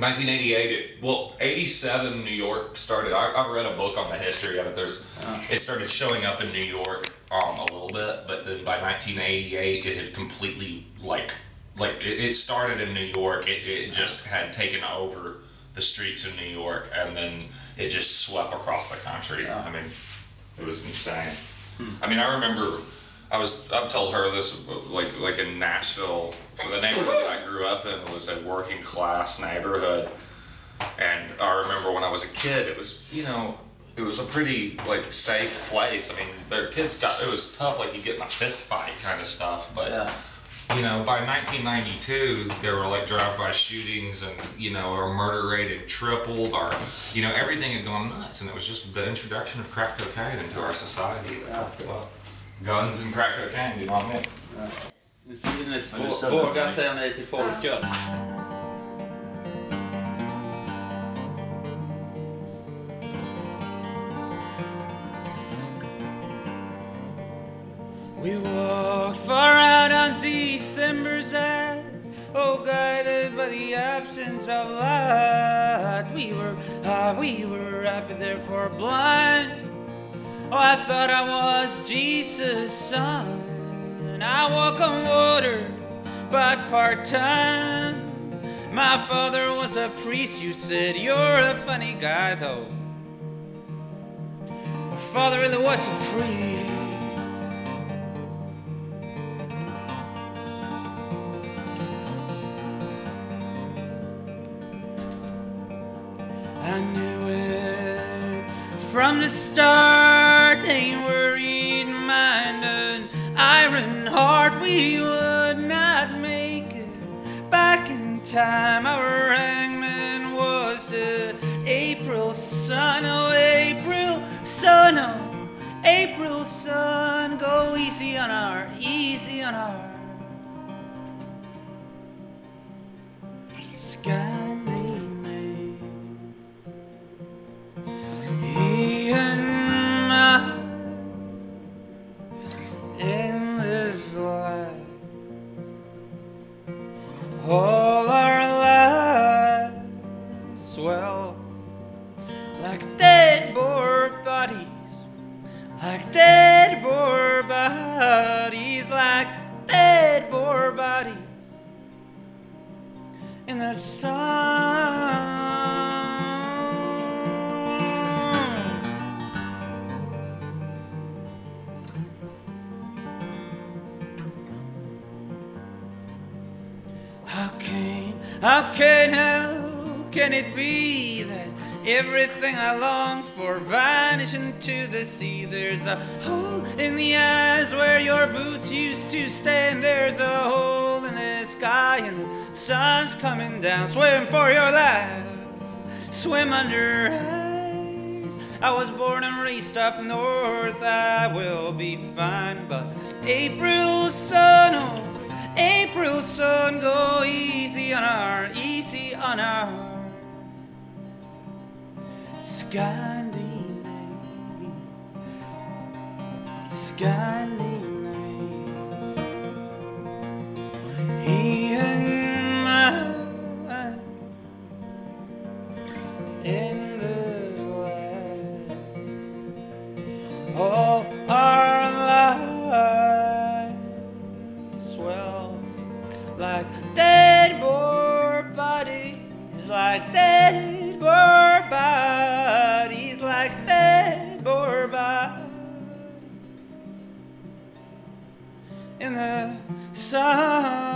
1988. It, well, 87 New York started. I, I've read a book on the history of it. There's, it started showing up in New York um, a little bit, but then by 1988, it had completely like like it, it started in New York. It, it just had taken over the streets of New York, and then it just swept across the country. Yeah. I mean, it was insane. I mean, I remember I was I've told her this like like in Nashville, the neighborhood that I grew up in was a working class neighborhood, and I remember when I was a kid, it was you know it was a pretty like safe place. I mean, their kids got it was tough, like you get in a fist fight kind of stuff, but Yeah. you know, by 1992, there were like drive-by shootings, and you know, our murder rate had tripled. Our, you know, everything had gone nuts, and it was just the introduction of crack cocaine into our society. Well, guns and crack cocaine, you know what I mean? I Sweden ett Men du vå- våga säga nej till folköl. We walked far out on December's edge, oh, guided by the absence of light. We were, ah, we were happy, therefore blind. Oh, I thought I was Jesus' son. I walk on water, but part time. My father was a priest, you said. You're a funny guy, though. My father really was a priest. I knew it from the start. Ain't worried mind an iron heart. We would not make it back in time. Our hangman was the April sun. Oh, April sun. Oh, April sun. Go easy on our, easy on our. Scandinavia. Like dead board bodies, like dead board bodies, like dead board bodies. In the sun. How can, how can, how can it be that everything I long for vanish into the sea? There's a hole in the eyes where your boots used to stand. There's a hole in the sky and the sun's coming down. Swim for your life, swim under eyes. I was born and raised up north. I will be fine, but April sun, oh. April sun, go easy on our, easy on our Scandinavia, Scandinavia. He and in this land, all our lives swell like dead board bodies, like dead in the sun.